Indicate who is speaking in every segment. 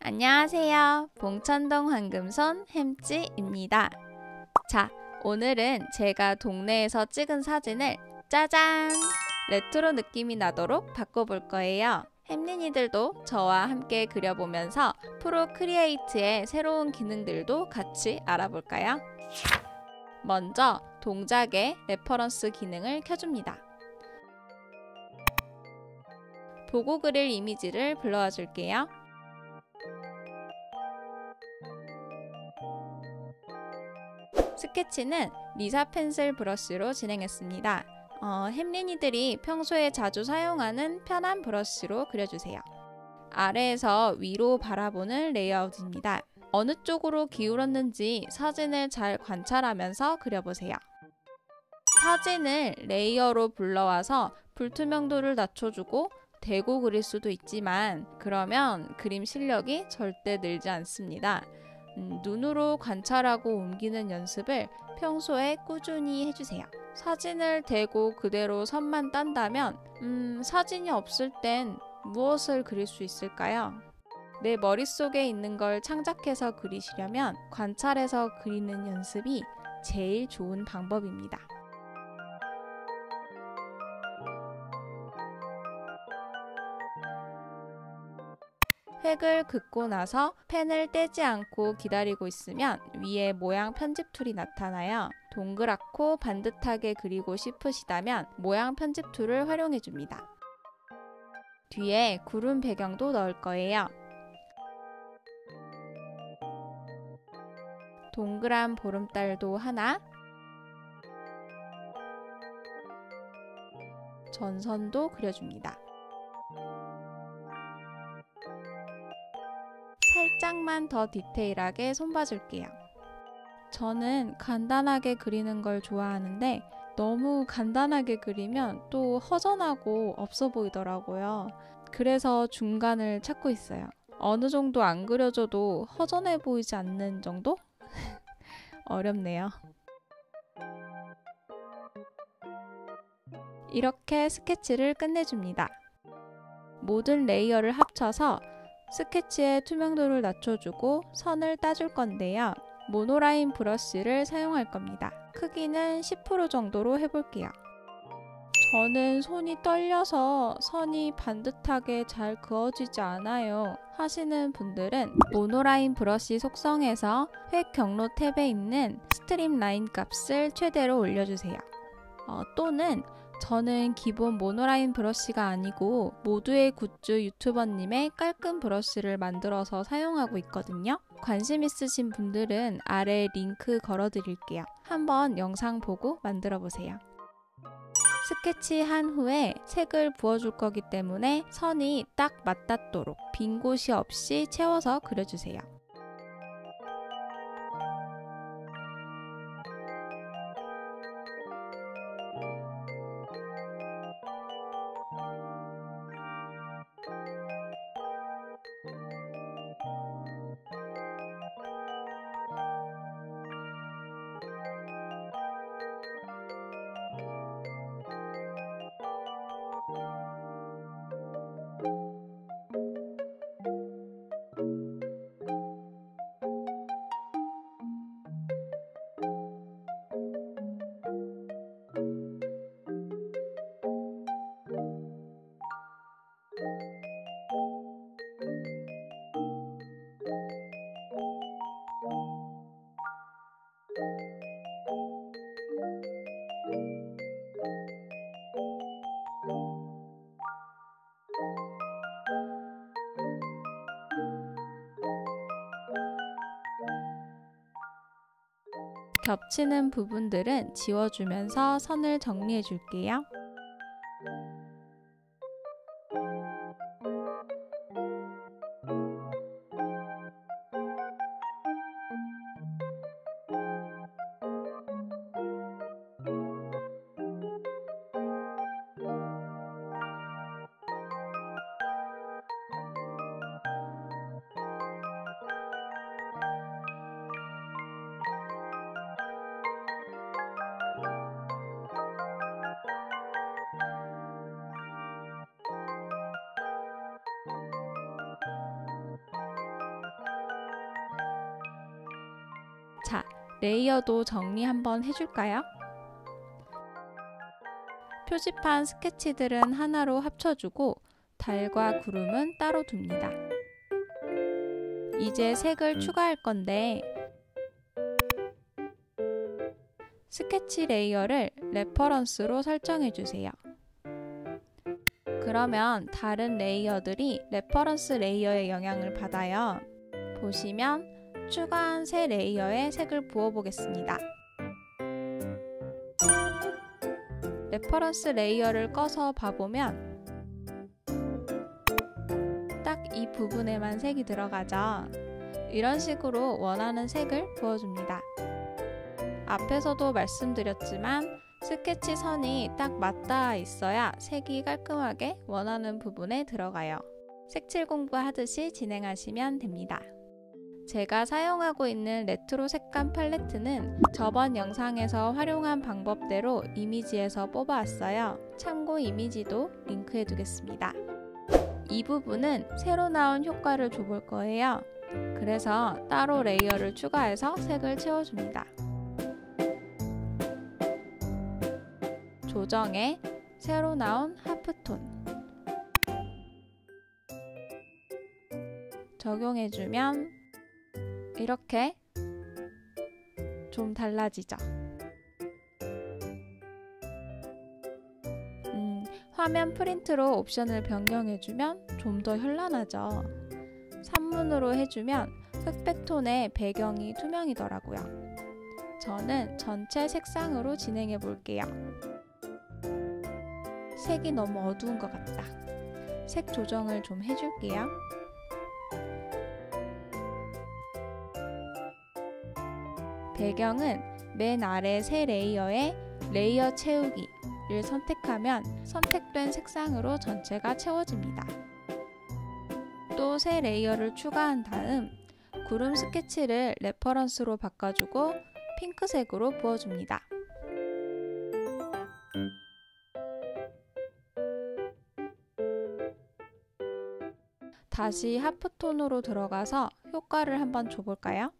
Speaker 1: 안녕하세요. 봉천동 황금손 햄찌입니다. 자, 오늘은 제가 동네에서 찍은 사진을 짜잔! 레트로 느낌이 나도록 바꿔볼 거예요. 햄린이들도 저와 함께 그려보면서 Procreate의 새로운 기능들도 같이 알아볼까요? 먼저 동작의 reference 기능을 켜줍니다. 보고 그릴 이미지를 불러와 줄게요. 스케치는 리사 펜슬 브러쉬로 진행했습니다. 어, 햄린이들이 평소에 자주 사용하는 편한 브러쉬로 그려주세요. 아래에서 위로 바라보는 레이아웃입니다. 어느 쪽으로 기울었는지 사진을 잘 관찰하면서 그려보세요. 사진을 layer로 불러와서 불투명도를 낮춰주고 대고 그릴 수도 있지만 그러면 그림 실력이 절대 늘지 않습니다. 음, 눈으로 관찰하고 옮기는 연습을 평소에 꾸준히 해주세요. 사진을 대고 그대로 선만 딴다면 음, 사진이 없을 땐 무엇을 그릴 수 있을까요? 내 머릿속에 있는 걸 창작해서 그리시려면 관찰해서 그리는 연습이 제일 좋은 방법입니다. 획을 긋고 나서 펜을 떼지 않고 기다리고 있으면 위에 모양 편집 tool이 나타나요. 동그랗고 반듯하게 그리고 싶으시다면 모양 편집 tool을 활용해 줍니다. 뒤에 구름 배경도 넣을 거예요. 동그란 보름달도 하나 전선도 그려줍니다. 살짝만 더 디테일하게 손봐줄게요. 저는 간단하게 그리는 걸 좋아하는데 너무 간단하게 그리면 또 허전하고 없어 보이더라고요. 그래서 중간을 찾고 있어요. 어느 정도 안 그려줘도 허전해 보이지 않는 정도? 어렵네요. 이렇게 스케치를 끝내줍니다. 모든 layer를 합쳐서 스케치의 투명도를 낮춰주고 선을 따줄 건데요. monoline 브러시를 사용할 겁니다. 크기는 10% 정도로 해볼게요. 저는 손이 떨려서 선이 반듯하게 잘 그어지지 않아요 하시는 분들은 monoline 브러시 속성에서 획 경로 탭에 있는 streamline 값을 최대로 올려주세요. 어, 또는 저는 기본 monoline 브러시가 아니고 모두의 굿즈 유튜버님의 깔끔 브러시를 만들어서 사용하고 있거든요. 관심 있으신 분들은 아래 링크 걸어 드릴게요. 한번 영상 보고 만들어 보세요. 스케치 한 후에 색을 부어줄 거기 때문에 선이 딱 맞닿도록 빈 곳이 없이 채워서 그려주세요. 겹치는 부분들은 지워주면서 선을 정리해 줄게요. 자, layer도 정리 한번 해줄까요? 표지판 스케치들은 하나로 합쳐주고 달과 구름은 따로 둡니다. 이제 색을 추가할 건데 스케치 layer를 reference로 설정해 주세요. 그러면 다른 layer들이 reference layer의 영향을 받아요. 보시면 추가한 새 layer에 색을 부어 보겠습니다. reference layer를 꺼서 봐보면 딱 이 부분에만 색이 들어가죠. 이런 식으로 원하는 색을 부어줍니다. 앞에서도 말씀드렸지만 스케치 선이 딱 맞닿아 있어야 색이 깔끔하게 원하는 부분에 들어가요. 색칠 공부하듯이 진행하시면 됩니다. 제가 사용하고 있는 레트로 색감 팔레트는 저번 영상에서 활용한 방법대로 이미지에서 뽑아왔어요. 참고 이미지도 링크해 두겠습니다. 이 부분은 새로 나온 효과를 줘볼 거예요. 그래서 따로 layer를 추가해서 색을 채워줍니다. 조정에 새로 나온 하프톤 적용해주면 이렇게 좀 달라지죠. 음, 화면 프린트로 옵션을 변경해주면 좀 더 현란하죠. 산문으로 해주면 흑백톤의 배경이 투명이더라고요. 저는 전체 색상으로 진행해 볼게요. 색이 너무 어두운 것 같다. 색 조정을 좀 해줄게요. 배경은 맨 아래 새 layer에 layer 채우기를 선택하면 선택된 색상으로 전체가 채워집니다. 또 새 layer를 추가한 다음 구름 스케치를 reference로 바꿔주고 핑크색으로 부어줍니다. 다시 halftone으로 들어가서 효과를 한번 줘볼까요?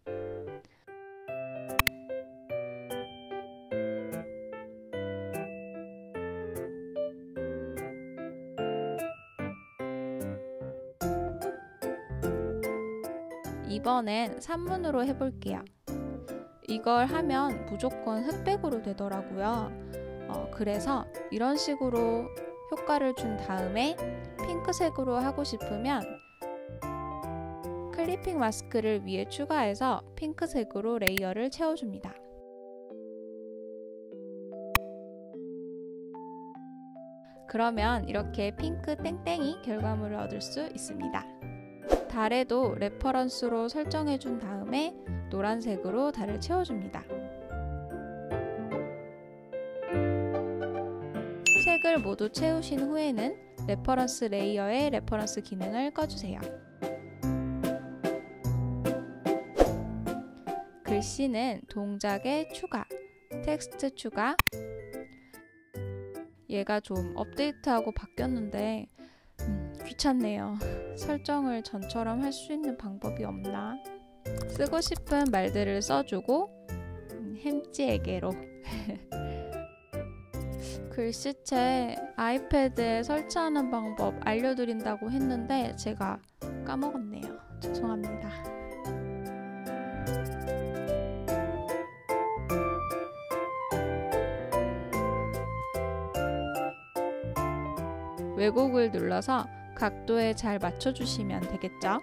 Speaker 1: 이번엔 신문으로 해볼게요. 이걸 하면 무조건 흑백으로 되더라고요. 어, 그래서 이런 식으로 효과를 준 다음에 핑크색으로 하고 싶으면 clipping mask를 위에 추가해서 핑크색으로 layer를 채워줍니다. 그러면 이렇게 핑크 땡땡이 결과물을 얻을 수 있습니다. 달에도 reference로 설정해 준 다음에 노란색으로 달을 채워줍니다. 색을 모두 채우신 후에는 reference layer의 reference 기능을 꺼주세요. 글씨는 동작에 추가, 텍스트 추가. 얘가 좀 업데이트하고 바뀌었는데 음, 귀찮네요. 설정을 전처럼 할 수 있는 방법이 없나? 쓰고 싶은 말들을 써주고 음, 햄찌에게로 글씨체 아이패드에 설치하는 방법 알려드린다고 했는데 제가 까먹었네요. 죄송합니다. 왜곡을 눌러서 각도에 잘 맞춰주시면 되겠죠?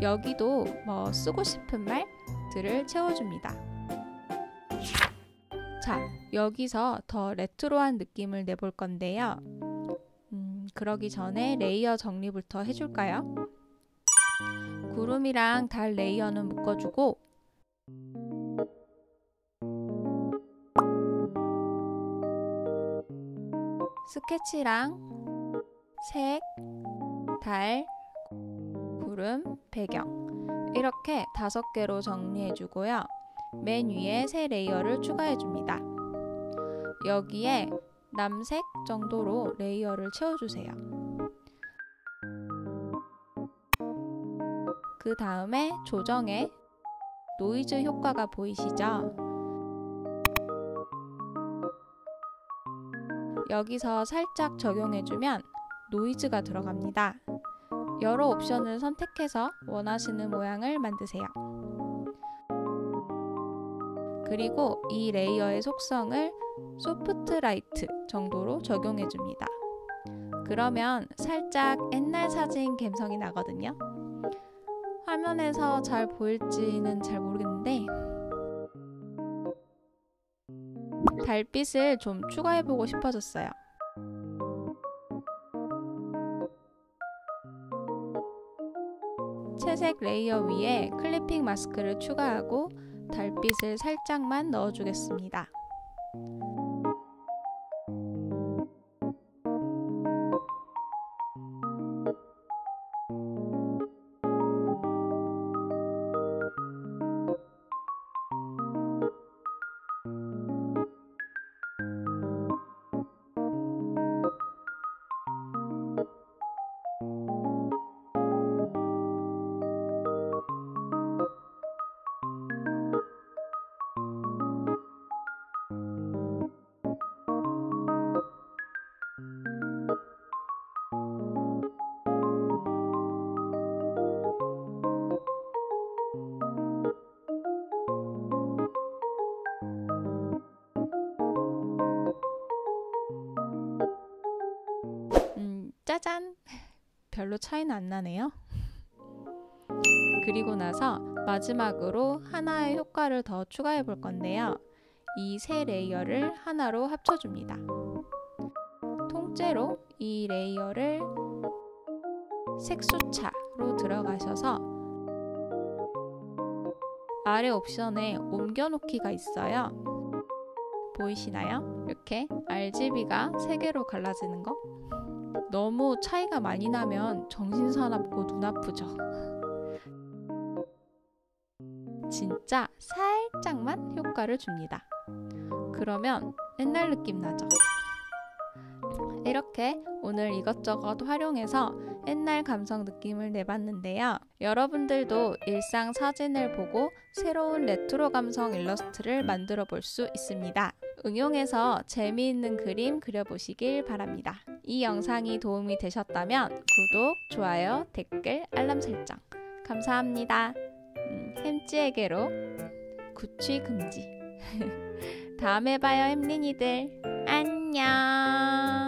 Speaker 1: 여기도 뭐 쓰고 싶은 말들을 채워줍니다. 자, 여기서 더 retro한 느낌을 내볼 건데요. 음, 그러기 전에 layer 정리부터 해줄까요? 구름이랑 달 layer는 묶어주고 스케치랑 색, 달, 구름, 배경 이렇게 다섯 개로 정리해 주고요. 맨 위에 새 layer를 추가해 줍니다. 여기에 남색 정도로 layer를 채워주세요. 그 다음에 조정에 노이즈 효과가 보이시죠? 여기서 살짝 적용해주면 노이즈가 들어갑니다. 여러 옵션을 선택해서 원하시는 모양을 만드세요. 그리고 이 layer의 속성을 soft light 정도로 적용해 줍니다. 그러면 살짝 옛날 사진 감성이 나거든요. 화면에서 잘 보일지는 잘 모르겠는데 달빛을 좀 추가해보고 싶어졌어요. 채색 layer 위에 clipping mask를 추가하고 달빛을 살짝만 넣어주겠습니다. 차이는 안 나네요. 그리고 나서 마지막으로 하나의 효과를 더 추가해 볼 건데요. 이 세 layer를 하나로 합쳐줍니다. 통째로 이 layer를 색수차로 들어가셔서 아래 옵션에 옮겨놓기가 있어요. 보이시나요? 이렇게 RGB가 3개로 갈라지는 거? 너무 차이가 많이 나면 정신 사납고 눈 아프죠. 진짜 살짝만 효과를 줍니다. 그러면 옛날 느낌 나죠? 이렇게 오늘 이것저것 활용해서 옛날 감성 느낌을 내봤는데요. 여러분들도 일상 사진을 보고 새로운 레트로 감성 일러스트를 만들어 볼 수 있습니다. 응용해서 재미있는 그림 그려보시길 바랍니다. 이 영상이 도움이 되셨다면 구독, 좋아요, 댓글, 알람 설정 감사합니다. 음, 햄찌에게로 구취 금지. 다음에 봐요, 햄린이들. 안녕.